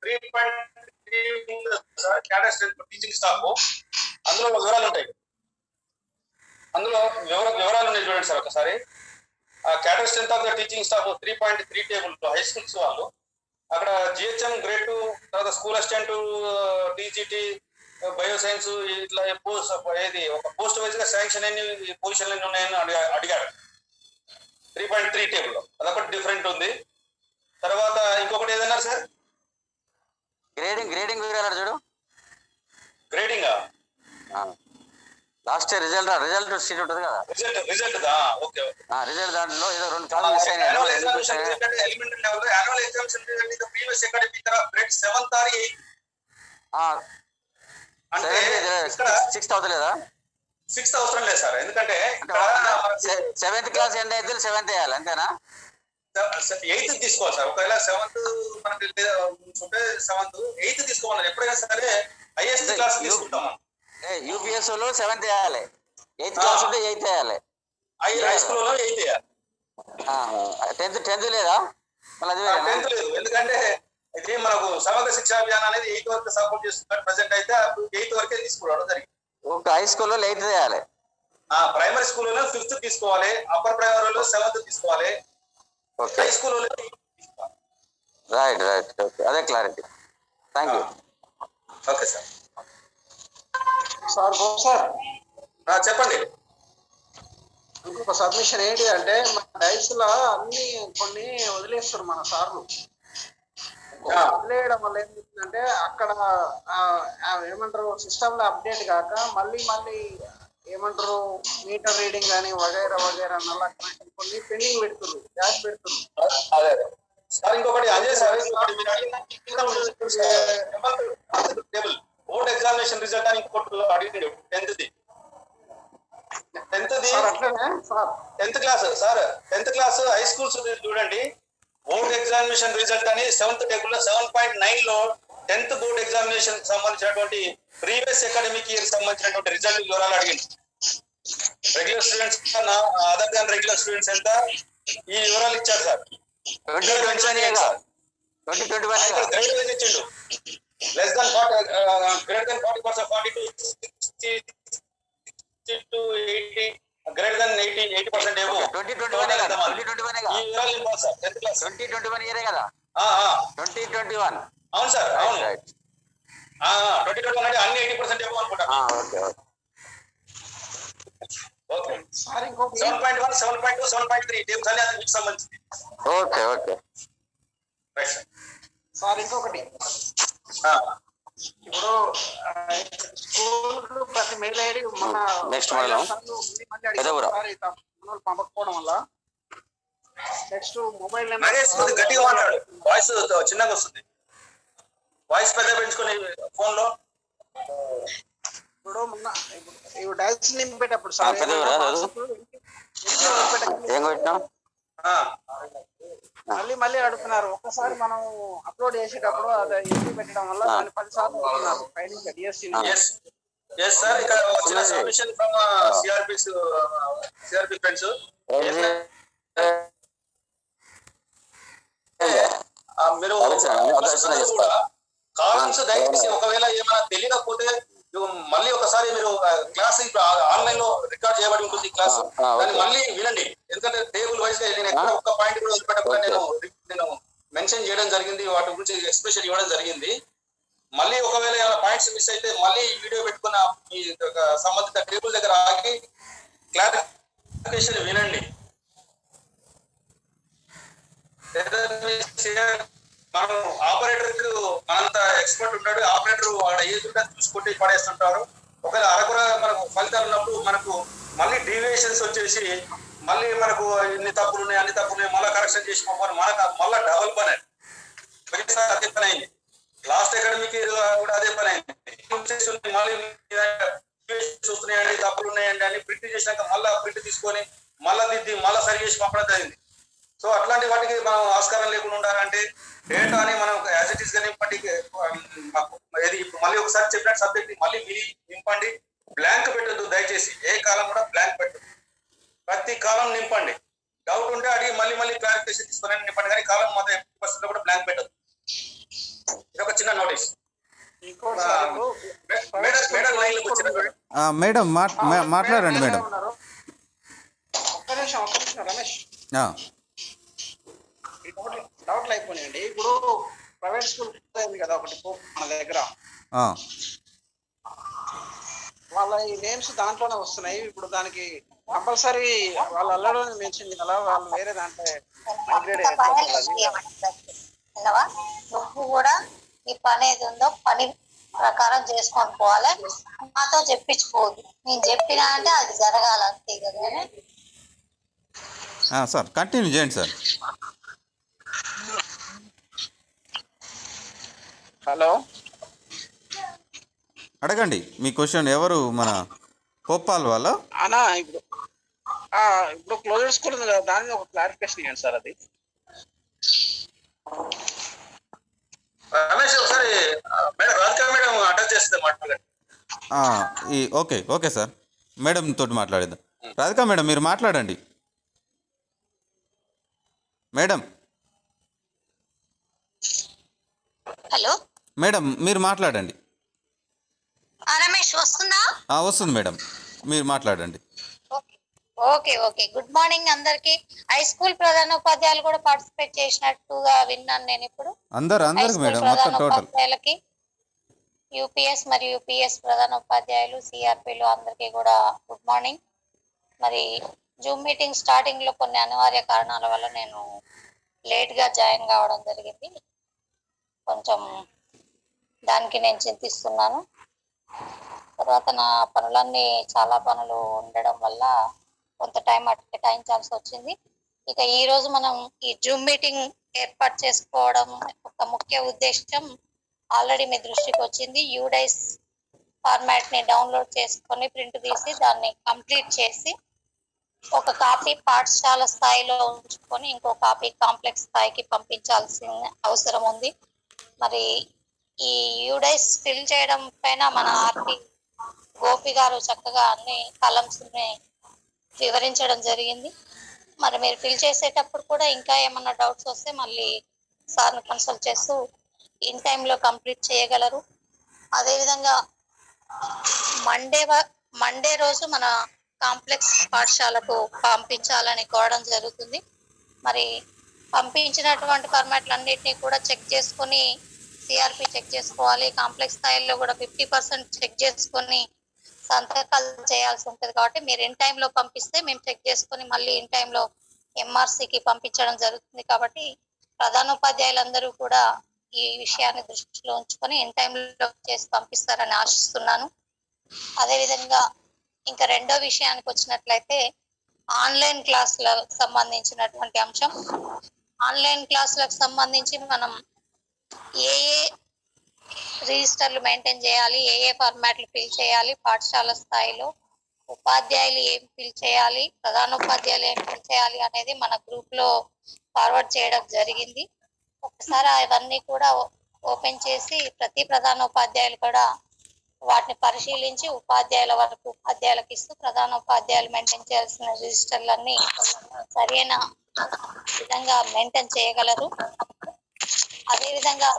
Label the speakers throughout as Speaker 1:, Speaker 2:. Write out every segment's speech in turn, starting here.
Speaker 1: Three point cadre strength teaching staff అందులో వివరాలు ఉంటాయి. అందులో వివర వివరాలు ఉన్నాయి చూడండి సార్ ఒకసారి. ఆ cadre strength of the teaching staff three point three table high schools వాళ్ళు. అక్కడ జిహెచ్ఎం గ్రేడ్ టూ తర్వాత school assistant TGT bio science ఇట్లా పోస్ట్ ఏది ఒక పోస్ట్ వైజ్గా శాంక్షన్ అన్ని పొజిషన్లు ఎన్ని ఉన్నాయని అడిగా- అడిగాడు. త్రీ పాయింట్ త్రీ టేబుల్ అదొకటి డిఫరెంట్ ఉంది. తర్వాత ఇంకొకటి ఏదన్నారు సార్?
Speaker 2: గ్రేడింగ్ గ్రేడింగ్ వివరాలు చూడు?
Speaker 1: Grading
Speaker 2: last year result result sheet ఉంటుంది కదా.
Speaker 1: రిజల్ట్ రిజల్ట్ ఓకే
Speaker 2: రిజల్ట్ దాంట్లో ఏదో రెండు కాలం మిస్ అయినాయి
Speaker 1: యాన్యువల్ అంటే elementary level annual examination result in the previous academic year grade seventh or eighth
Speaker 2: ఆ,
Speaker 1: అంటే
Speaker 2: సిక్స్త్ అవుతలేదా?
Speaker 1: సిక్స్త్ అవసరం లేదు సార్ ఎందుకంటే
Speaker 2: సెవెంత్ క్లాస్ ఎండ్ అయితే సెవెంత్ వేయాలి అంతేనా?
Speaker 1: ఎయిత్ తీసుకోవాలి సార్. ఒకవేళ సెవెంత్ మనకి ఉంటే సెవెంత్ ఎయిత్ తీసుకోవాలి. ఎప్పుడైనా సరే హైయెస్ట్ క్లాస్ తీసుకుంటాం
Speaker 2: యూపీఎస్లో సెవెంత్ వేయాలి. ఎయిత్ క్లాస్ ఉంటే ఎయిత్ వేయాలి.
Speaker 1: హై హై స్కూల్లో ఎయిత్
Speaker 2: టెన్త్ టెన్త్ లేదా? మళ్ళీ?
Speaker 1: టెన్త్ లేదు. ఎందుకంటే ఇది మనకు సమగ్ర శిక్షా అభియాన్ అనేది ఎయిత్ వరకు సపోర్ట్ చేస్తున్నారు ప్రజెంట్ అయితే ఎయిత్ వరకే తీసుకోవడం జరిగింది.
Speaker 2: ఒక హై స్కూల్లో ఎయిత్ వేయాలి.
Speaker 1: ఆ ప్రైమరీ స్కూల్లో ఫిఫ్త్ తీసుకోవాలి. అప్పర్ ప్రైమరీలో సెవెంత్ తీసుకోవాలి.
Speaker 2: ఓకే
Speaker 1: హై తీసుకోవాలి
Speaker 2: రైట్ రైట్ ఓకే అదే clarity thank you
Speaker 1: okay sir
Speaker 3: sir sir.
Speaker 1: ఆ, చెప్పండి.
Speaker 3: ఇంకొక సబ్మిషన్ ఏంటి అంటే మన డైస్లో అన్ని కొన్ని వదిలేస్తారు మన సార్లు.
Speaker 1: ఆ.
Speaker 3: వదిలేయడం వల్ల ఏమిటంటే అక్కడ ఏమంటారు సిస్టమ్లో అప్డేట్ కాక మళ్ళీ మళ్ళీ ఏమంటారు? మీటర్ రీడింగ్ కానీ వగైరా వగైరా నల్ల కనెక్షన్ కొన్ని పెండింగ్ పెడుతున్నారు క్యాష్ పెడుతున్నారు
Speaker 1: అదే అదే. సార్ ఇంకొకటి అదే సార్ ఇంకొకటి మీరు అడిగిన టేబుల్ బోర్డ్ ఎగ్జామినేషన్ రిజల్ట్ అని ఇంకోటి tenth the. Tenth the tenth class sir. Tenth class high schools చూడండి. బోర్డ్ ఎగ్జామినేషన్ రిజల్ట్ అని సెవెంత్ టేబుల్లో సెవెన్ పాయింట్ నైన్లో టెన్త్ బోర్డ్ ఎగ్జామినేషన్ సంబంధించినటువంటి ప్రీవియస్ అకాడమిక్ ఇయర్ సంబంధించినటువంటి రిజల్ట్ వివరాలు అడిగింది regular students other than regular students ఎంత ఈ వివరాలు ఇచ్చారు sir.
Speaker 2: Twenty twenty one twenty twenty one
Speaker 1: ఇక్కడ గ్రేడ్ వైజ్ ఇచ్చిండు? Less than forty greater than forty percent forty to to eighty greater than eighty eighty percent ఏమో.
Speaker 2: Twenty twenty one twenty twenty one
Speaker 1: ఈ వివరాలు ఇవ్వాలి sir tenth class
Speaker 2: twenty twenty one ఇయరే కదా. Twenty twenty one.
Speaker 1: అవును sir అవును. Twenty twenty అంటే అన్ని ఎయిటీ పర్సెంట్ ఏమో అనుకుంటా.
Speaker 2: Okay okay.
Speaker 1: ఓకే
Speaker 3: సార్ ఇంకొకటి
Speaker 1: seven point one seven point two seven point three tables అన్ని అది మీకు సంబంధించింది.
Speaker 2: ఓకే ఓకే
Speaker 1: రైట్ సార్
Speaker 3: ఇంకొకటి.
Speaker 1: ఆ,
Speaker 3: ఇప్పుడు స్కూల్ ప్రతి మెయిల్ ఐడి మన.
Speaker 2: పెదవురా.
Speaker 3: మనోళ్ళు పంపకపోవడం వల్ల నెక్స్ట్ మొబైల్
Speaker 1: కొద్దిగా గట్టిగా మాట్లాడు. వాయిస్ చిన్నగా వస్తుంది. వాయిస్ పెద్ద పెంచుకొని ఫోన్లో.
Speaker 3: ఇప్పుడు మొన్న ఇప్పుడు డైల్స్ నింపేటప్పుడు సార్
Speaker 2: ఏం
Speaker 3: మళ్ళీ మళ్ళీ అడుగుతున్నారు. ఒక్కసారి మనం అప్లోడ్ చేసేటప్పుడు అది ఎన్ని పెట్టడం వల్ల. దాన్ని పది సార్లు అడుగుతున్నారు పైన డిఎస్సి
Speaker 2: ఆ.
Speaker 1: ఎస్ సార్ ఇక్కడ వచ్చిన submission from CRP CRP friends మీరు కాలమ్స్ దయచేసి ఒకవేళ ఏమైనా తెలియకపోతే మళ్ళీ ఒకసారి మీరు క్లాస్ ఇప్పుడు ఆన్లైన్లో రికార్డ్ చేయబడి ఉంటుంది క్లాస్ దాన్ని. మళ్ళీ వినండి ఎందుకంటే టేబుల్ వైజ్గా నేను ఎక్కడ. ఒక్క పాయింట్ కూడా వదిలిపెట్టకుండా. నేను నేను మెన్షన్ చేయడం జరిగింది వాటి గురించి ఎక్స్ప్రెషన్ ఇవ్వడం జరిగింది మళ్ళీ ఒకవేళ ఏమైనా పాయింట్స్ మిస్ అయితే మళ్ళీ ఈ వీడియో పెట్టుకున్న యొక్క సంబంధిత టేబుల్ దగ్గర ఆగి క్లారిఫికేషన్ వినండి మనం ఆపరేటర్కు మనంత ఎక్స్పర్ట్ ఉంటాడు. ఆపరేటర్ వాడు ఏది ఉంటే చూసుకుంటే పడేస్తుంటారు. ఒకవేళ అరకుర మనకు ఫలితాలు ఉన్నప్పుడు మనకు మళ్ళీ డీవియేషన్స్ వచ్చేసి మళ్ళీ మనకు ఇన్ని తప్పులు ఉన్నాయి అన్ని తప్పులు ఉన్నాయి మళ్ళీ కరెక్షన్ చేసి పంపారు మనకు మళ్ళీ డబల్ పని అది. అదే పని అయింది. లాస్ట్ అకాడమిక్ కూడా అదే పని అయింది. మళ్ళీ చూస్తున్నాయండి తప్పులు ఉన్నాయండి అని ప్రింట్ చేసినాక మళ్ళీ ప్రింట్ తీసుకొని మళ్ళీ దిద్ది మళ్ళీ సరి చేసి పంపడం జరిగింది. సో అట్లాంటి వాటికి మనం ఆస్కారం లేకుండా ఉండాలంటే డేటాని మనం యాజ్ ఇట్ ఈస్గా నింపండి మాకు ఏది ఇప్పుడు మళ్ళీ ఒకసారి చెప్పినట్టు సబ్జెక్ట్ మళ్ళీ విని నింపండి బ్లాంక్ పెట్టద్దు దయచేసి. ఏ కాలం కూడా బ్లాంక్ పెట్టదు ప్రతి కాలం నింపండి. డౌట్ ఉంటే అడిగి మళ్ళీ మళ్ళీ క్లారిఫికేషన్ తీసుకొని నింపండి. కానీ కాలం మొదటి పరిస్థితుల్లో కూడా బ్లాంక్ పెట్టదు ఇది ఒక చిన్న నోటీస్ మేడం
Speaker 4: మాట్లాడండి మేడం.
Speaker 3: ఉన్నారు. ఒక్క నిమిషం ఒక్క నిమిషం రమేష్. డౌట్ డౌట్లు అయిపోయినాయండి ఇప్పుడు ప్రైవేట్ స్కూల్ అయింది కదా ఒకటి పో- మన దగ్గర.
Speaker 4: ఆ,
Speaker 3: వాళ్ళ ఈ నేమ్స్ దాంట్లోనే వస్తున్నాయి. ఇప్పుడు దానికి కంపల్సరీ వాళ్ళ అల్లడో మెన్షన్ చేయాలా? వాళ్ళు వేరే దాంట్లో మైగ్రేట్
Speaker 5: నువ్వు కూడా నీ పని ఏది ఉందో పని ప్రకారం చేసుకొని పోవాలి. నాతో చెప్పించుకోదు నేను చెప్పినా అంటే అది జరగాలి. అంతే కదా?
Speaker 4: సార్ కంటిన్యూ చేయండి సార్.
Speaker 3: హలో?
Speaker 4: అడగండి మీ క్వశ్చన్ ఎవరు మన పోపాల్ వాళ్ళ?
Speaker 3: అన్నా ఇప్పుడు ఆ, ఇప్పుడు క్లోజర్ స్కూల్ ఉంది కదా దాని మీద ఒక క్లారిఫికేషన్ ఇవ్వండి సార్ అది.
Speaker 1: రమేష్ ఒకసారి మేడం రాధికా మేడం అటాచ్ చేస్తే మాట్లాడండి.
Speaker 4: ఆ, ఈ ఓకే ఓకే సార్. మేడం తోటి మాట్లాడేద్దాం. రాధికా మేడం మీరు మాట్లాడండి. Madam
Speaker 5: hello?
Speaker 4: మేడం మీరు మాట్లాడండి.
Speaker 5: రమేష్ వస్తుందా?
Speaker 4: వస్తుంది మేడం. మీరు మాట్లాడండి.
Speaker 5: ఓకే. ఓకే గుడ్ మార్నింగ్ అందరికి. హై స్కూల్ ప్రధానోపాధ్యాయులు కూడా పార్టిసిపేట్ చేసినట్టుగా విన్నాను నేను ఇప్పుడు.
Speaker 4: అందరు
Speaker 5: స్కూల్
Speaker 4: మేడం మొత్తం టోటల్.
Speaker 5: యూపీఎస్ మరియు యూపీఎస్ ప్రధానోపాధ్యాయులు సిఆర్పిలు అందరికీ కూడా గుడ్ మార్నింగ్. మరి జూమ్ మీటింగ్ స్టార్టింగ్లో కొన్ని అనివార్య కారణాల వల్ల నేను లేట్గా జాయిన్ కావడం జరిగింది. కొంచెం దానికి నేను చింతిస్తున్నాను. తర్వాత నా పనులన్నీ చాలా పనులు ఉండడం వల్ల కొంత టైం అటు కేటాయించాల్సి వచ్చింది. ఇక ఈ రోజు మనం ఈ జూమ్ మీటింగ్ ఏర్పాటు చేసుకోవడం ఒక ముఖ్య ఉద్దేశం ఆల్రెడీ మీ దృష్టికి వచ్చింది. యూడైస్ ఫార్మాట్ని డౌన్లోడ్ చేసుకొని ప్రింట్ తీసి దాన్ని కంప్లీట్ చేసి ఒక కాపీ పాఠశాల స్థాయిలో ఉంచుకొని ఇంకో కాపీ కాంప్లెక్స్ స్థాయికి పంపించాల్సిన అవసరం ఉంది. మరి ఈ యూడైస్ ఫిల్ చేయడం పైన మన ఆర్పి గోపి గారు చక్కగా అన్ని కలమ్స్ని వివరించడం జరిగింది. మరి మీరు ఫిల్ చేసేటప్పుడు కూడా ఇంకా ఏమన్నా డౌట్స్ వస్తే మళ్ళీ సార్ని కన్సల్ట్ చేస్తూ ఇన్ టైంలో కంప్లీట్ చేయగలరు. అదేవిధంగా మండే మండే రోజు మన కాంప్లెక్స్ పాఠశాలకు పంపించాలని కోరడం జరుగుతుంది. మరి పంపించినటువంటి ఫార్మాట్లు కూడా చెక్ చేసుకొని సిఆర్పి చెక్ చేసుకోవాలి. కాంప్లెక్స్ స్థాయిలో కూడా ఫిఫ్టీ పర్సెంట్ చెక్ చేసుకొని సంతకాలు చేయాల్సి ఉంటుంది. కాబట్టి మీరు ఇన్ టైంలో పంపిస్తే మేము చెక్ చేసుకొని మళ్ళీ ఇన్ టైంలో ఎంఆర్సీకి పంపించడం జరుగుతుంది. కాబట్టి ప్రధానోపాధ్యాయులందరూ కూడా ఈ విషయాన్ని దృష్టిలో ఉంచుకొని ఇన్ టైంలో చేసి పంపిస్తారని ఆశిస్తున్నాను. అదేవిధంగా ఇంకా రెండో విషయానికి వచ్చినట్లయితే ఆన్లైన్ క్లాసుల సంబంధించినటువంటి అంశం. ఆన్లైన్ క్లాసులకు సంబంధించి మనం ఏ ఏ రిజిస్టర్లు మెయింటైన్ చేయాలి ఏ ఏ ఫార్మాట్లు ఫిల్ చేయాలి పాఠశాల స్థాయిలో ఉపాధ్యాయులు ఏం ఫిల్ చేయాలి ప్రధానోపాధ్యాయులు ఏం ఫిల్ చేయాలి అనేది మన గ్రూప్లో ఫార్వర్డ్ చేయడం జరిగింది. ఒకసారి అవన్నీ కూడా ఓపెన్ చేసి ప్రతి ప్రధానోపాధ్యాయులు కూడా వాటిని పరిశీలించి ఉపాధ్యాయుల వరకు ఉపాధ్యాయులకు ఇస్తూ ప్రధాన ఉపాధ్యాయులు మెయింటైన్ చేయాల్సిన రిజిస్టర్లన్నీ సరైన విధంగా మెయింటైన్ చేయగలరు. అదేవిధంగా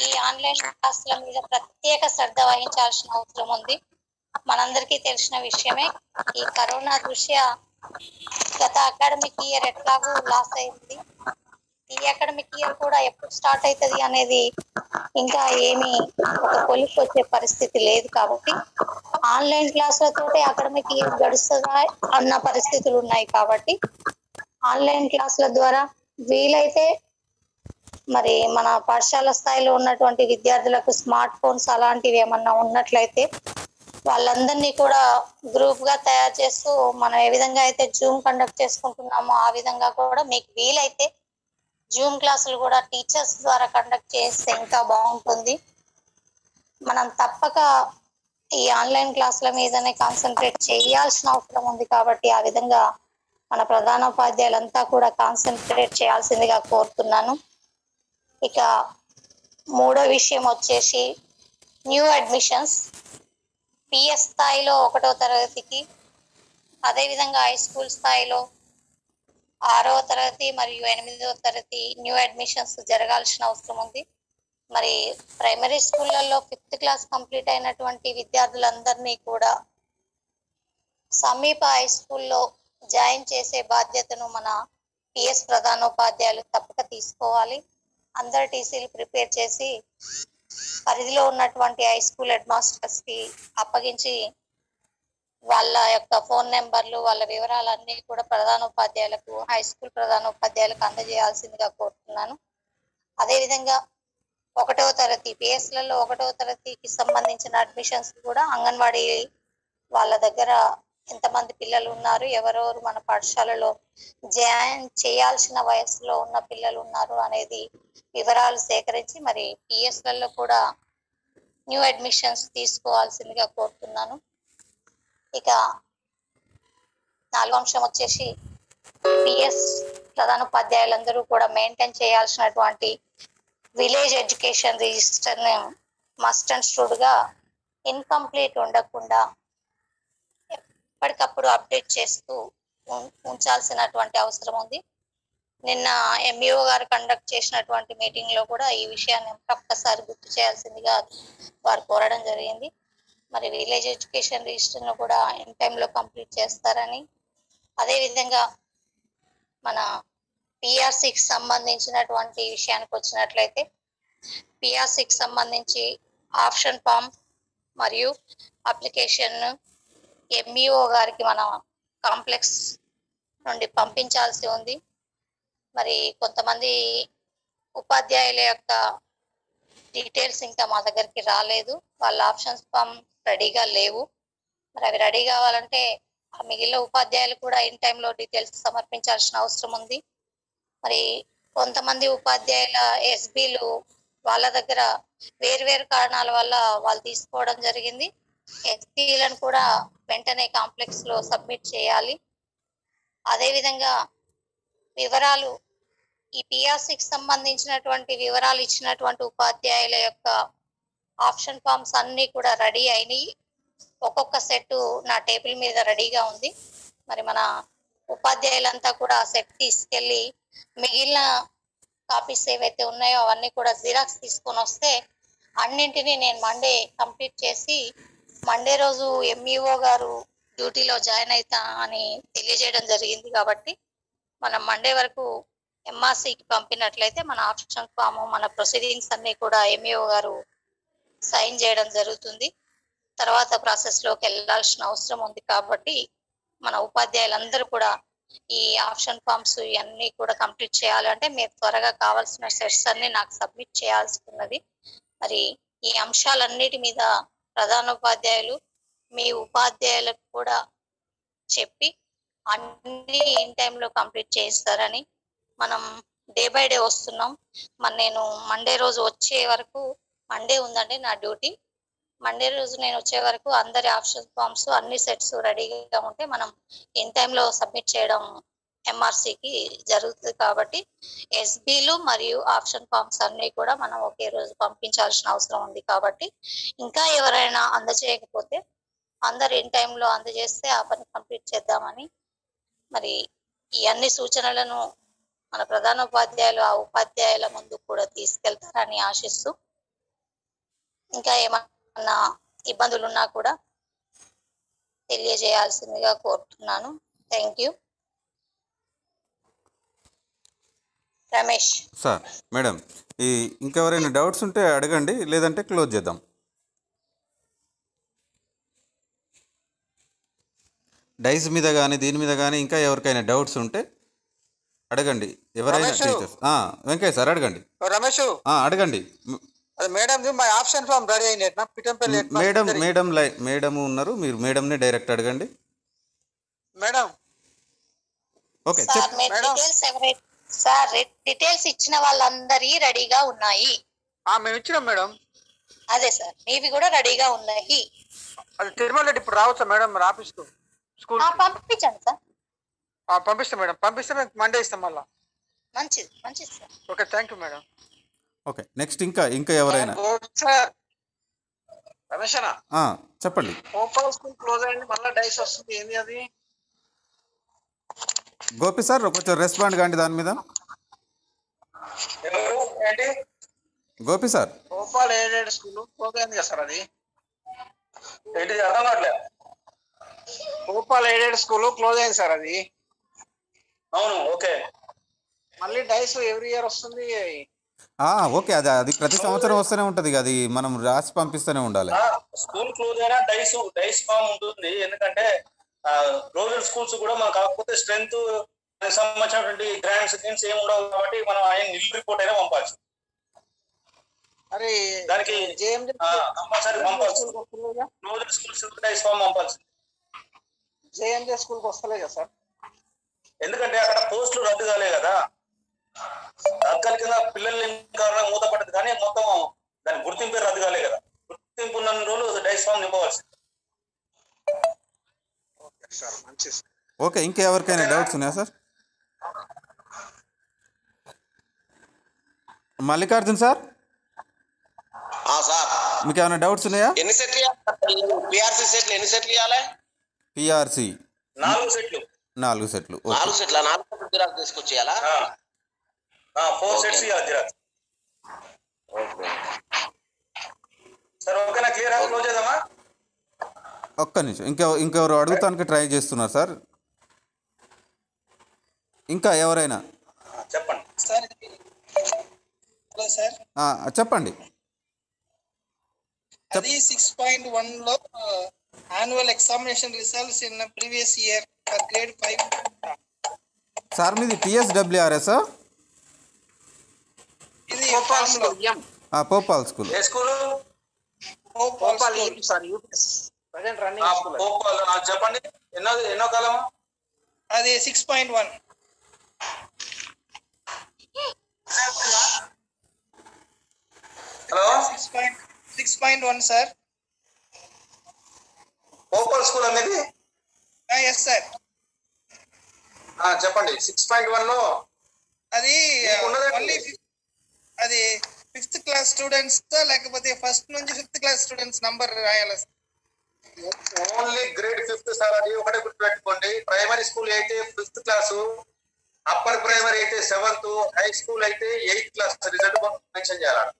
Speaker 5: ఈ ఆన్లైన్ క్లాసుల మీద ప్రత్యేక శ్రద్ధ వహించాల్సిన అవసరం ఉంది. మనందరికీ తెలిసిన విషయమే ఈ కరోనా దృష్ట్యా గత అకాడమిక్ ఇయర్ ఎట్లాగూ లాస్ అయింది. ఈ అకాడమిక్ ఇయర్ కూడా ఎప్పుడు స్టార్ట్ అవుతుంది అనేది ఇంకా ఏమి ఒక కొలికి వచ్చే పరిస్థితి లేదు కాబట్టి ఆన్లైన్ క్లాసులతోటి అకాడమిక్ ఇయర్ గడుస్తుందా అన్న పరిస్థితులు ఉన్నాయి కాబట్టి ఆన్లైన్ క్లాసుల ద్వారా వీలైతే మరి మన పాఠశాల స్థాయిలో ఉన్నటువంటి విద్యార్థులకు స్మార్ట్ ఫోన్స్ అలాంటివి ఏమన్నా ఉన్నట్లయితే వాళ్ళందరినీ కూడా గ్రూప్గా తయారు చేస్తూ మనం ఏ విధంగా అయితే జూమ్ కండక్ట్ చేసుకుంటున్నామో ఆ విధంగా కూడా మీకు వీలైతే జూమ్ క్లాసులు కూడా టీచర్స్ ద్వారా కండక్ట్ చేస్తే ఇంకా బాగుంటుంది. మనం తప్పక ఈ ఆన్లైన్ క్లాసుల మీదనే కాన్సన్ట్రేట్ చేయాల్సిన అవసరం ఉంది కాబట్టి ఆ విధంగా మన ప్రధానోపాధ్యాయులంతా కూడా కాన్సన్ట్రేట్ చేయాల్సిందిగా కోరుతున్నాను. ఇక మూడో విషయం వచ్చేసి న్యూ అడ్మిషన్స్. పిఎస్ స్థాయిలో ఒకటో తరగతికి అదేవిధంగా హై స్కూల్ స్థాయిలో ఆరవ తరగతి మరియు ఎనిమిదవ తరగతి న్యూ అడ్మిషన్స్ జరగాల్సిన అవసరం ఉంది. మరి ప్రైమరీ స్కూళ్ళల్లో ఫిఫ్త్ క్లాస్ కంప్లీట్ అయినటువంటి విద్యార్థులందరినీ కూడా సమీప హై స్కూల్లో జాయిన్ చేసే బాధ్యతను మన పిఎస్ ప్రధానోపాధ్యాయులు తప్పక తీసుకోవాలి. అందరు టీసీలు ప్రిపేర్ చేసి పరిధిలో ఉన్నటువంటి హై స్కూల్ హెడ్ మాస్టర్స్కి అప్పగించి వాళ్ళ యొక్క ఫోన్ నెంబర్లు వాళ్ళ వివరాలన్నీ కూడా ప్రధానోపాధ్యాయులకు హై స్కూల్ ప్రధానోపాధ్యాయులకు అందజేయాల్సిందిగా కోరుతున్నాను. అదేవిధంగా ఒకటవ తరగతి పిఎస్లలో ఒకటవ తరగతికి సంబంధించిన అడ్మిషన్స్ కూడా అంగన్వాడీ వాళ్ళ దగ్గర ఎంతమంది పిల్లలు ఉన్నారు ఎవరెవరు మన పాఠశాలలో జాయిన్ చేయాల్సిన వయసులో ఉన్న పిల్లలు ఉన్నారు అనేది వివరాలు సేకరించి మరి పిఎస్లలో కూడా న్యూ అడ్మిషన్స్ తీసుకోవాల్సిందిగా కోరుతున్నాను. ఇక నాలుగో అంశం వచ్చేసి పిఎస్ ప్రధానోపాధ్యాయులందరూ కూడా మెయింటైన్ చేయాల్సినటువంటి village education register must and స్టూడ్గా incomplete ఉండకుండా ఎప్పటికప్పుడు అప్డేట్ చేస్తూ ఉం- ఉంచాల్సినటువంటి అవసరం ఉంది. నిన్న ఎంఈఓ గారు కండక్ట్ చేసినటువంటి మీటింగ్లో కూడా ఈ విషయాన్ని ఒక్కసారి గుర్తు చేయాల్సిందిగా వారు కోరడం జరిగింది. మరి విలేజ్ ఎడ్యుకేషన్ రిజిస్టర్ను కూడా ఇన్ టైంలో కంప్లీట్ చేస్తారని. అదే విధంగా మన పిఆర్సికి సంబంధించినటువంటి విషయానికి వచ్చినట్లయితే పిఆర్సికి సంబంధించి ఆప్షన్ ఫామ్ మరియు అప్లికేషన్ ఎంఈఓ గారికి మన కాంప్లెక్స్ నుండి పంపించాల్సి ఉంది. మరి కొంతమంది ఉపాధ్యాయుల యొక్క డీటెయిల్స్ ఇంకా మా దగ్గరికి రాలేదు. వాళ్ళ ఆప్షన్స్ ఫామ్ రెడీగా లేవు. మరి అవి రెడీ కావాలంటే ఆ మిగిలిన ఉపాధ్యాయులు కూడా ఇన్ టైంలో డీటెయిల్స్ సమర్పించాల్సిన అవసరం ఉంది. మరి కొంతమంది ఉపాధ్యాయుల ఎస్బీలు వాళ్ళ దగ్గర వేరు కారణాల వల్ల వాళ్ళు తీసుకోవడం జరిగింది. ఎస్బీలను కూడా వెంటనే కాంప్లెక్స్లో సబ్మిట్ చేయాలి. అదే విధంగా వివరాలు ఈ పిఆర్సికి సంబంధించినటువంటి వివరాలు ఇచ్చినటువంటి ఉపాధ్యాయుల యొక్క ఆప్షన్ ఫామ్స్ అన్ని కూడా రెడీ అయినాయి. ఒక్కొక్క సెట్ నా టేబుల్ మీద రెడీగా ఉంది. మరి మన ఉపాధ్యాయులంతా కూడా ఆ సెట్ తీసుకెళ్ళి మిగిలిన కాపీస్ ఏవైతే ఉన్నాయో అవన్నీ కూడా జిరాక్స్ తీసుకొని వస్తే అన్నింటినీ నేను మండే కంప్లీట్ చేసి మండే రోజు ఎంఈఓ గారు డ్యూటీలో జాయిన్ అవుతా అని తెలియజేయడం జరిగింది కాబట్టి మనం మండే వరకు ఎంఆర్సీకి పంపినట్లయితే మన ఆప్షన్ ఫామ్ మన ప్రొసీడింగ్స్ అన్ని కూడా ఎంఈఓ గారు సైన్ చేయడం జరుగుతుంది. తర్వాత ప్రాసెస్లోకి వెళ్ళాల్సిన అవసరం ఉంది కాబట్టి మన ఉపాధ్యాయులందరూ కూడా ఈ ఆప్షన్ ఫామ్స్ ఇవన్నీ కూడా కంప్లీట్ చేయాలంటే మీరు త్వరగా కావాల్సిన సెట్స్ అన్ని నాకు సబ్మిట్ చేయాల్సి ఉన్నది మరి ఈ అంశాలన్నిటి మీద ప్రధాన ఉపాధ్యాయులు మీ ఉపాధ్యాయులకు కూడా చెప్పి అన్ని ఇన్ టైంలో కంప్లీట్ చేయిస్తారని మనం డే బై డే వస్తున్నాం. మరి నేను మండే రోజు వచ్చే వరకు మండే ఉందండి నా డ్యూటీ. మండే రోజు నేను వచ్చే వరకు అందరి ఆప్షన్ ఫామ్స్ అన్ని సెట్స్ రెడీగా ఉంటే మనం ఇన్ టైంలో సబ్మిట్ చేయడం ఎంఆర్సీకి జరుగుతుంది కాబట్టి ఎస్బీలు మరియు ఆప్షన్ ఫామ్స్ అన్ని కూడా మనం ఒకే రోజు పంపించాల్సిన అవసరం ఉంది కాబట్టి ఇంకా ఎవరైనా అందజేయకపోతే అందరు ఇన్ టైంలో అందజేస్తే ఆ పని కంప్లీట్ చేద్దామని మరి ఈ అన్ని సూచనలను మన ప్రధాన ఉపాధ్యాయులు ఆ ఉపాధ్యాయుల ముందు కూడా తీసుకెళ్తారని ఆశిస్తూ ఇంకా ఏమన్నా ఇబ్బందులు ఉన్నా కూడా తెలియజేయాల్సిందిగా కోరుతున్నాను. Thank you Ramesh.
Speaker 4: Sir madam ఈ ఇంకెవరైనా డౌట్స్ ఉంటే అడగండి లేదంటే క్లోజ్ చేద్దాం. డైస్ మీద కానీ దీని మీద కానీ ఇంకా ఎవరికైనా డౌట్స్ ఉంటే అడగండి. ఎవరైనా. టీచర్స్. వెంకయ్య సార్ అడగండి.
Speaker 6: రమేష్.
Speaker 4: ఆ, అడగండి.
Speaker 6: మేడం మా option form ready Pitampalli
Speaker 4: madam. Madam లై మేడం ఉన్నారు మీరు మేడంని డైరెక్ట్ అడగండి.
Speaker 6: Madam.
Speaker 4: Okay
Speaker 6: madam.
Speaker 5: Sir details ఇచ్చిన వాళ్ళందరి రెడీగా ఉన్నాయి.
Speaker 6: ఆ, మేము ఇచ్చినాం మేడం.
Speaker 5: అదే సార్ మీవి కూడా రెడీగా ఉన్నాయి.
Speaker 6: అది తిరుమల రెడ్డి ఇప్పుడు రావచ్చా మేడం మరి స్కూల్
Speaker 5: ఆ, పంపించండి సార్.
Speaker 6: పంపిస్తాం మేడం. పంపిస్తే మేము మండే ఇస్తాం మళ్ళా.
Speaker 5: మంచిది మంచిది sir.
Speaker 6: Okay thank you madam.
Speaker 4: Okay next ఇంకా ఇంకా ఎవరైనా? చెప్పండి.
Speaker 3: ఓపెన్ స్కూల్ క్లోజ్ అయింది మళ్ళీ డైస్ వస్తుంది ఏంది అది?
Speaker 4: గోపి సార్ కొంచెం రెస్పాండ్ కాండి దాని మీద.
Speaker 1: ఏంటి?
Speaker 4: Gopi sir.
Speaker 3: Bhopal aided school? Close అయింది కదా సార్ అది.
Speaker 1: అర్థం కావట్లేదు
Speaker 3: భోపాల్ ఎయిడెడ్ స్కూల్? క్లోజ్ అయింది సార్ అది.
Speaker 1: అవును ఓకే.
Speaker 3: మళ్ళీ డైస్ ఎవ్రీ ఇయర్ వస్తుంది.
Speaker 4: ఓకే అది అది ప్రతి సంవత్సరం వస్తూనే ఉంటుంది అది మనం రాసి పంపిస్తూనే ఉండాలి.
Speaker 1: స్కూల్ క్లోజ్ అయినా డైస్ డైస్ ఫామ్ ఉంటుంది. ఎందుకంటే క్లోజ్డ్ స్కూల్స్ కూడా మనం కాకపోతే స్ట్రెంత్ సంబంధించినటువంటి గ్రాండ్స్ గిన్స్ ఏమి ఉండవు కాబట్టి మనం ఆయన నిల్ రిపోర్ట్ అయినా పంపాల్సి
Speaker 3: మరి
Speaker 1: దానికి
Speaker 3: జేఎంజే
Speaker 1: కంపల్సరీ పంపాల్సి క్లోజ్డ్ స్కూల్స్ డైస్ ఫామ్ పంపాల్సి
Speaker 3: జేఎంజే స్కూల్కి వస్తలే కదా సార్?
Speaker 1: ఎందుకంటే అక్కడ పోస్టులు రద్దు కాలే కదా. తాత్కాలికంగా పిల్లల్ని కారణంగా మూతపడ్డది. కానీ మొత్తం దాని గుర్తింపే రద్దు కాలే కదా. గుర్తింపు ఉన్న రోజులు డైస్ ఫామ్ నింపవలసి
Speaker 3: ఓకే
Speaker 4: ఓకే ఇంకెవరికైనా డౌట్స్ ఉన్నాయా సార్? మల్లికార్జున్ సార్?
Speaker 7: ఆ, సార్.
Speaker 4: మీకు ఏమైనా డౌట్స్ ఉన్నాయా?
Speaker 7: ఎన్ని సెట్లు పిఆర్సీ సెట్లు ఎన్ని సెట్లు ఇవ్వాలి?
Speaker 4: పిఆర్సి.
Speaker 1: నాలుగు సెట్లు.
Speaker 4: నాలుగు సెట్లు. ఓకే.
Speaker 7: నాలుగు సెట్ల? నాలుగు సెట్లు జిరాక్స్ తీసుకొచ్చేయాలా?
Speaker 1: ఫోర్ సెట్స్ జిరాక్స్ సరే ఓకేనా క్లియర్ క్లోజ్ చేద్దామా?
Speaker 4: ఒక్క నిమిషం. ఇంకా ఇంకెవరు అడుగుతానికి ట్రై చేస్తున్నారు సార్? ఇంకా ఎవరైనా?
Speaker 1: చెప్పండి.
Speaker 8: Sir hello sir.
Speaker 4: ఆ, చెప్పండి.
Speaker 8: అది సిక్స్ పాయింట్ వన్లో annual examination results in previous year for grade five
Speaker 4: sir మీది టీఎస్డబ్ల్యూఆర్ఎస్
Speaker 8: ఇది
Speaker 3: స్కూల్ ఎం
Speaker 4: పోపాల్ స్కూల్
Speaker 1: ఏ స్కూల్.
Speaker 3: ఎం sir UPS present running school
Speaker 1: Bhopal ఆ, చెప్పండి. ఎన్నో ఎన్నో కాలం
Speaker 8: అది six point one
Speaker 1: hello
Speaker 8: six point six point one sir
Speaker 1: Bhopal school అనేది?
Speaker 8: ఎస్ సార్
Speaker 1: ఆ, చెప్పండి. సిక్స్ పాయింట్ వన్లో
Speaker 8: అది? ఓన్లీ అది ఫిఫ్త్ క్లాస్ స్టూడెంట్స్ లేకపోతే ఫస్ట్ నుంచి ఫిఫ్త్ క్లాస్ స్టూడెంట్స్ నంబర్ రాయాలి
Speaker 1: ఓన్లీ గ్రేడ్ ఫిఫ్త్ సార్ అది. ఒకటే గుర్తుపెట్టుకోండి. ప్రైమరీ స్కూల్ అయితే ఫిఫ్త్ క్లాసు అప్పర్ ప్రైమరీ అయితే సెవెంత్ హై స్కూల్ అయితే ఎయిత్ క్లాస్ రిజల్ట్ మెన్షన్ చేయాలి?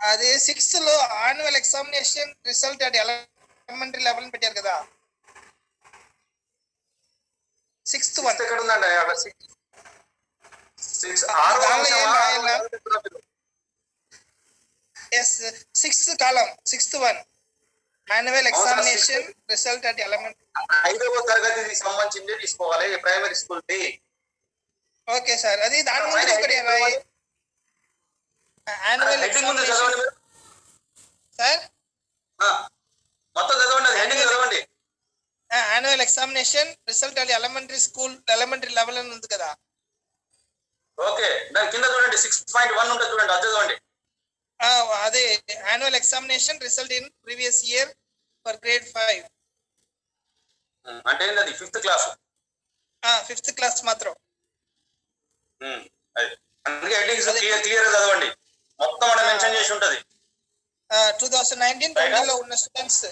Speaker 8: అది సిక్స్త్లో యాన్యువల్ ఎగ్జామినేషన్ రిజల్ట్ అది ఎలిమెంటరీ లెవెల్ పెట్టారు కదా. సిక్స్త్ వన్
Speaker 1: ఎక్కడ ఉందండి? సిక్స్ ఆరు
Speaker 8: దానిలో ఏం
Speaker 1: అంశమా?
Speaker 8: రాయాలా? Yes sixth column sixth one annual examination result at elementary
Speaker 1: ఐదవ తరగతికి సంబంధించింది తీసుకోవాలి primary school the?
Speaker 8: Okay sir అది దాని ముందు ఒకటి యాన్యువల్ ఎగ్జామినేషన్. సార్
Speaker 1: మొత్తం చదవండి అది హెడ్డింగ్ చదవండి.
Speaker 8: యాన్యువల్ ఎగ్జామినేషన్ రిజల్ట్ అది ఎలిమెంటరీ స్కూల్ ఎలిమెంటరీ లెవెల్ అని ఉంది కదా.
Speaker 1: ఓకే దాని కింద చూడండి సిక్స్ పాయింట్ వన్ ఉంటుంది చూడండి అది చదవండి.
Speaker 8: అదే annual examination result in previous year for grade five
Speaker 1: అంటే ఏంది అది ఫిఫ్త్ క్లాస్
Speaker 8: ఫిఫ్త్ క్లాస్ మాత్రం.
Speaker 1: అది. అందుకే హెడ్డింగ్స్ క్లియర్ చదవండి. మొత్తం అక్కడ మెన్షన్ చేసి ఉంటది.
Speaker 8: టూ థౌసండ్ నైన్టీన్లో ఉన్న students.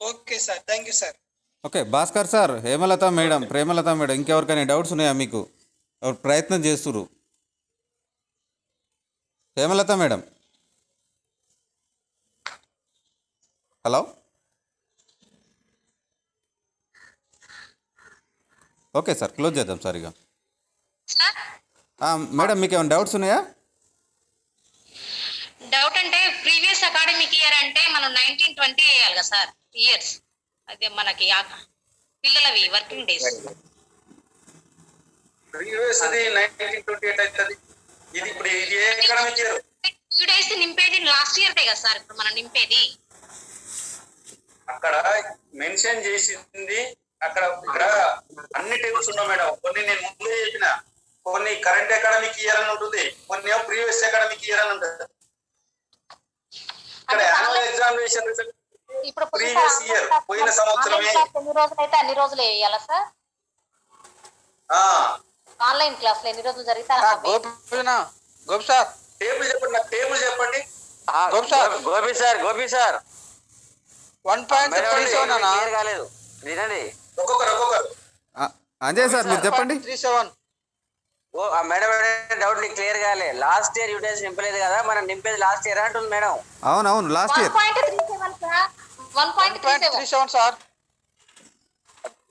Speaker 8: Okay sir thank you sir
Speaker 4: okay Bhaskar sir Hemalatha madam Premalatha madam ఇంకెవరికైనా డౌట్స్ ఉన్నాయా మీకు? ప్రయత్నం చేస్తురు Hemalatha madam. Hello? Okay sir close చేద్దాం సార్ ఇక
Speaker 5: సార్
Speaker 4: ఆ, మేడం మీకు ఏమైనా డౌట్స్ ఉన్నాయా?
Speaker 5: డౌట్ అంటే ప్రీవియస్ అకాడమిక్ ఇయర్ అంటే మనం నైన్టీన్ ట్వంటీ వేయాలి కదా సార్ ఇయర్స్. అదే మనకి పిల్లలవి వర్కింగ్ డేస్.
Speaker 1: ప్రీవియస్ అది నైన్టీన్ ట్వంటీ ఎయిట్ అవుతుంది. ఇది ఇప్పుడు ఇది ఏ ఎకనామిక్ ఇయర్
Speaker 5: టూ డేస్ నింపేది లాస్ట్ ఇయర్ కదా సార్ ఇప్పుడు మనం నింపేది.
Speaker 1: అక్కడ మెన్షన్ చేసింది అక్కడ ఇక్కడ అన్ని టేబుల్స్ ఉన్నాయి మేడం. కొన్ని నేను ముందే చెప్పిన. కొన్ని కరెంట్ అకాడమిక్ ఇయర్ అని ఉంటుంది కొన్ని ప్రీవియస్ అకాడమిక్ ఇయర్ అని ఉంటుంది. ఇక్కడ యాన్యువల్ ఎగ్జామినేషన్ రిజల్ట్
Speaker 5: ఇప్పుడు
Speaker 1: Previous year, పోయిన సంవత్సరమే.
Speaker 5: ఎన్ని రోజులు అయితే అన్ని రోజులు వేయాలా సార్? ఆన్లైన్ క్లాసులు ఎన్ని రోజులు జరిగితే అలా
Speaker 6: గోపినా గోపి సార్?
Speaker 1: టేబుల్ చెప్పండి నాకు టేబుల్ చెప్పండి.
Speaker 6: Gopi sir.
Speaker 2: Gopi sir Gopi sir.
Speaker 6: One point
Speaker 2: కాలేదు. వినండి.
Speaker 1: ఒక్కొక్కరు ఒక్కొక్కరు.
Speaker 4: ఆ, అంజయ్ సార్ మీరు చెప్పండి.
Speaker 6: Three seven.
Speaker 2: ఓ ఆ మేడం డౌట్ నీకు క్లియర్ కాలే. లాస్ట్ ఇయర్ యూటైల్స్ నింపలేదు కదా మనం నింపేది లాస్ట్ ఇయర్ అంటుంది మేడం.
Speaker 4: అవును అవును last year
Speaker 9: one point three seven
Speaker 6: sir.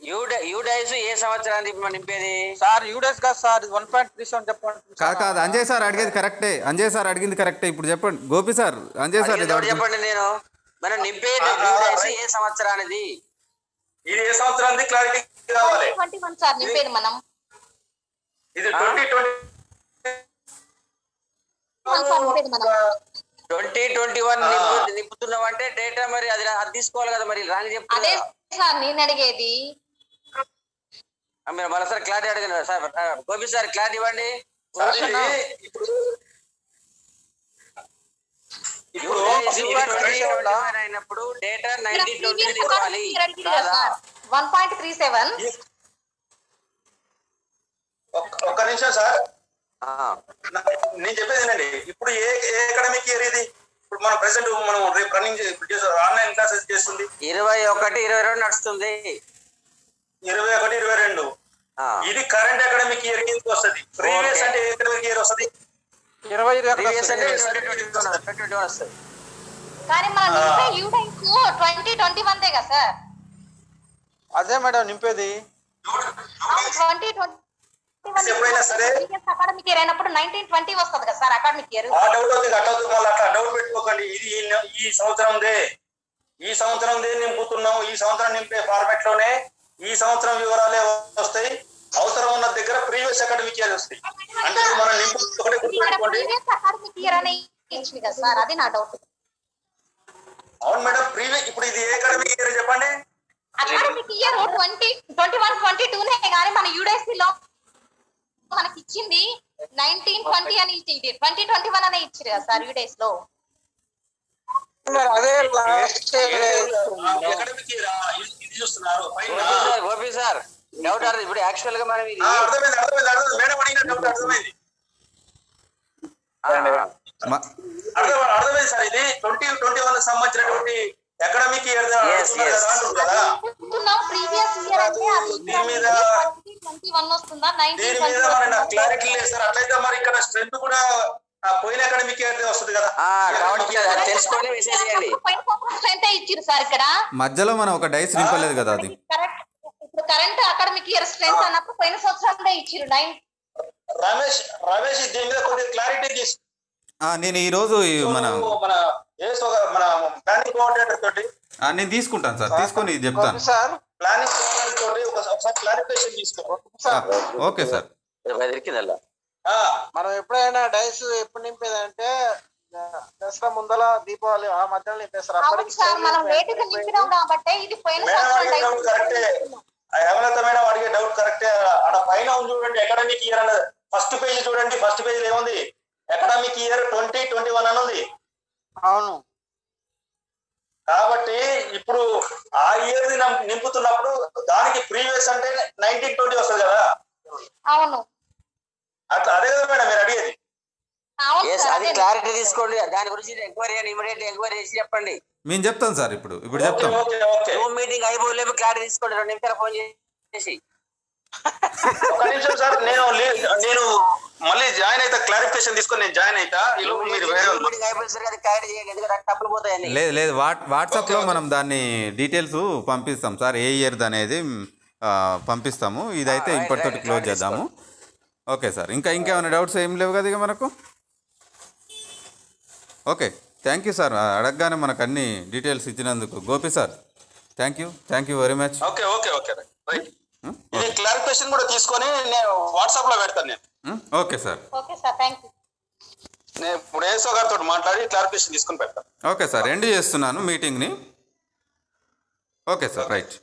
Speaker 2: UDISE ఏ సంవత్సరానికి మనం నింపేది?
Speaker 6: సార్ యూడెస్ కాదు sir one point three seven చెప్పండి
Speaker 4: కాదు కాదు అంజయ్ సార్ అడిగేది కరెక్టే. అంజయ్ సార్ అడిగింది కరెక్టే. ఇప్పుడు చెప్పండి. Gopi sir Anjay sir.
Speaker 2: చెప్పండి నేను? మనం నింపేది యూడైస్ ఏ సంవత్సరానిది?
Speaker 1: ఇది ఏ సంవత్సరానికి క్లారిటీ కావాలి.
Speaker 9: ట్వంటీ వన్ సార్ నింపేది మనం.
Speaker 1: ఇది ట్వంటీ ట్వంటీ
Speaker 2: వన్ నింపుతున్నాం అంటే డేటా మరి అది తీసుకోవాలి కదా మరి రాంగ్
Speaker 9: అదే
Speaker 2: చెప్తున్నా
Speaker 9: సార్ నేను అడిగేది.
Speaker 2: మీరు మరోసారి క్లారిటీ అడిగిన సార్ గోపి సార్ క్లారిటీ ఇవ్వండి.
Speaker 1: ఇప్పుడు ఇప్పుడు
Speaker 2: అయినప్పుడు డేటా నైన్టీన్ ట్వంటీ
Speaker 9: ప్రీవియస్
Speaker 2: ఇవ్వాలి కాదా?
Speaker 9: Sir one point three seven
Speaker 1: ఒక్క నిమిషం సార్. నేను చెప్పేది ఏంటండి? ఇప్పుడు ఏ ఏ అకాడమిక్ ఇయర్ ఇది? ఇప్పుడు మనం ప్రెసెంట్ మనం రేపు రన్నింగ్ ఆన్లైన్ క్లాసెస్ చేస్తుంది.
Speaker 2: ఇరవై ఒకటి ఇరవై రెండు నడుస్తుంది.
Speaker 1: ఇరవై ఒకటి ఇరవై రెండు. ఇది కరెంట్ అకాడమిక్ ఇయర్ కిందకి వస్తుంది. ప్రీవియస్. అంటే ఏ ఇయర్ వస్తుంది?
Speaker 6: ఇరవై ఇరవై ఒకటి
Speaker 2: previous అంటే
Speaker 6: వస్తుంది.
Speaker 2: 2021 2021 వస్తుంది.
Speaker 9: కానీ మనం నింపే యూడైస్ ట్వంటీ ట్వంటీ వన్ కదా సార్.
Speaker 6: అదే మేడం నింపేది.
Speaker 9: ట్వంటీ ట్వంటీ
Speaker 1: ఎప్పుడైనా సరే.
Speaker 9: అకాడమిక్ ఇయర్ అయినప్పుడు నైన్టీన్ ట్వంటీ వస్తుంది కదా సార్ అకాడమిక్ ఇయర్
Speaker 1: ఆ డౌట్ అవుతుంది అట్లా అవుతుంది మళ్ళీ అట్లా డౌట్ పెట్టుకోకండి. ఇది ఈ సంవత్సరందే. ఈ సంవత్సరందే నింపుతున్నాం ఈ సంవత్సరం నింపే ఫార్మాట్లోనే ఈ సంవత్సరం వివరాలే వస్తాయి. అవసరం ఉన్న దగ్గర ప్రీవియస్ అకాడమిక్ ఇయర్ వస్తాయి అంటే మనం నింపు ఒకటే గుర్తుపెట్టుకోండి
Speaker 9: ప్రీవియస్ అకాడమిక్ ఇయర్ అనే ఇచ్చింది కదా సార్ అది నా డౌట్
Speaker 1: అవును మేడం ప్రీవియస్ ఇప్పుడు ఇది ఏ అకాడమిక్ ఇయర్ చెప్పండి
Speaker 9: academic year twenty twenty one twenty టూనే కానీ మన యూడైసీ లో మనకి ఇచ్చింది నైన్టీన్ ట్వంటీ అని ఇచ్చింది ట్వంటీ ట్వంటీ వన్ అనే ఇచ్చారు కదా సార్
Speaker 6: యూడైస్లో అదే లాస్ట్
Speaker 1: అకాడమిక్ ఇయర్ ఇది చూస్తున్నారు
Speaker 2: గోపి సార్ డౌట్ అర్థం ఇప్పుడు యాక్చువల్గా మనం ఇది
Speaker 1: అర్థమైంది అర్థమైంది అర్థమైంది. మేడం అడిగిన డౌట్ అర్థమైంది. అర్థమైంది సార్ ఇది. ట్వంటీ ట్వంటీ వన్ సంబంధించినటువంటి అకాడమిక్ ఇయర్ దీని మీద- దీని మరి క్లారిటీ లేదు సార్. అట్లయితే మరి ఇక్కడ స్ట్రెంత్ కూడా పోయిన అకాడమిక్ ఇయర్ వస్తుంది కదా.
Speaker 2: తెలుసుకొని మెసేజ్ చేయండి
Speaker 9: పైన స్ట్రెంత్ ఇచ్చారు సార్ ఇక్కడ.
Speaker 4: మధ్యలో మనం ఒక డైస్ నింపలేదు కదా అది.
Speaker 9: కరెక్ట్ ఇప్పుడు కరెంట్ అకాడమిక్ ఇయర్ స్ట్రెంత్ అన్నప్పుడు పోయిన సంవత్సరం ఇచ్చారు నైన్
Speaker 1: రమేష్ రమేష్ దీని మీద కొద్దిగా క్లారిటీ తీసు.
Speaker 4: ఆ, నేను ఈ మన
Speaker 1: మన ఏస్ ఒక మన ప్లానింగ్ కోఆర్డినేటర్ తోటి.
Speaker 4: ఆ, నేను తీసుకుంటాను సార్ తీసుకొని చెప్తాను.
Speaker 6: సార్
Speaker 1: ప్లానింగ్ కోఆర్డినేటర్ తోటి ఒకసారి క్లారిఫికేషన్ తీసుకో
Speaker 4: ఓకే సార్.
Speaker 2: దొరికిందల్లా
Speaker 3: మనం ఎప్పుడైనా డైస్ ఎప్పుడు నింపేదంటే దసరా ముందల దీపావళి ఆ మధ్యలో నింపేస్తారు. అప్పటికి
Speaker 9: సార్ మనం లేటుగా నింపినాం కాబట్టి ఇది పోయిన
Speaker 1: అడిగే
Speaker 9: సంవత్సరం
Speaker 1: డౌట్ కరెక్టే ఆ హేమలత మేడం అడిగే డౌట్ కరెక్టే ఆడ పైన ఉంది చూడండి అకాడమిక్ ఇయర్ అన్నది. ఫస్ట్ పేజ్ చూడండి ఫస్ట్ పేజ్ ఏముంది? Academic year twenty twenty one అని ఉంది
Speaker 3: అవును.
Speaker 1: కాబట్టి ఇప్పుడు ఆ ఇయర్ నింపుతున్నప్పుడు దానికి ప్రీవియస్ అంటే నైన్టీన్ ట్వంటీ వస్తుంది కదా?
Speaker 9: అవును.
Speaker 1: అట్లా అదే కదా మేడం మీరు అడిగేది.
Speaker 2: అది
Speaker 9: అదే.
Speaker 2: క్లారిటీ తీసుకోండి. దాని గురించి ఎంక్వైరీ అని ఇమీడియట్ ఎంక్వైరీ చేసి చెప్పండి.
Speaker 4: మేము చెప్తాం సార్ ఇప్పుడు ఇప్పుడు చెప్తాం.
Speaker 1: ఓకే ఓకే
Speaker 2: జూమ్ మీటింగ్ అయిపోలేము క్లారిటీ తీసుకోండి. రెండు నిమిషాలు ఫోన్ చేసి.
Speaker 1: ఒక నిమిషం సార్ నేను లే- నేను మళ్ళీ జాయిన్ అయితే క్లారిఫికేషన్ తీసుకొని నేను జాయిన్ అయితా. ఈ లోపు మీరు వేరే
Speaker 2: జూమ్
Speaker 1: వాళ్ళు-
Speaker 2: మీటింగ్ అయిపోయింది అది క్లారిటీ చేయండి ఎందుకంటే అక్కడ తప్పులు పోతాయని.
Speaker 4: లేదు లేదు వాట్ వాట్సాప్లో మనం దాన్ని డీటెయిల్స్ పంపిస్తాం సార్ ఏ ఇయర్ది అనేది పంపిస్తాము. ఇదైతే
Speaker 2: రైట్,
Speaker 4: ఇప్పటితోటి క్లోజ్ చేద్దాము. ఓకే సార్ ఇంకా ఇంకేమైనా డౌట్స్ ఏం లేవు కదా ఇక మనకు? ఓకే థ్యాంక్ యూ సార్ అడగగానే మనకు అన్ని డీటెయిల్స్ ఇచ్చినందుకు. Gopi sir thank you thank you very much
Speaker 1: okay okay okay right. ఇది క్లారిఫికేషన్ కూడా తీసుకొని నేను వాట్సాప్లో పెడతాను నేను.
Speaker 4: Okay sir
Speaker 9: okay sir thank you
Speaker 1: నేను ఇప్పుడు ఏసో గారితో మాట్లాడి క్లారిఫికేషన్ తీసుకొని పెడతాను.
Speaker 4: ఓకే సార్ ఎండ్ చేస్తున్నాను మీటింగ్ని ఓకే సార్ రైట్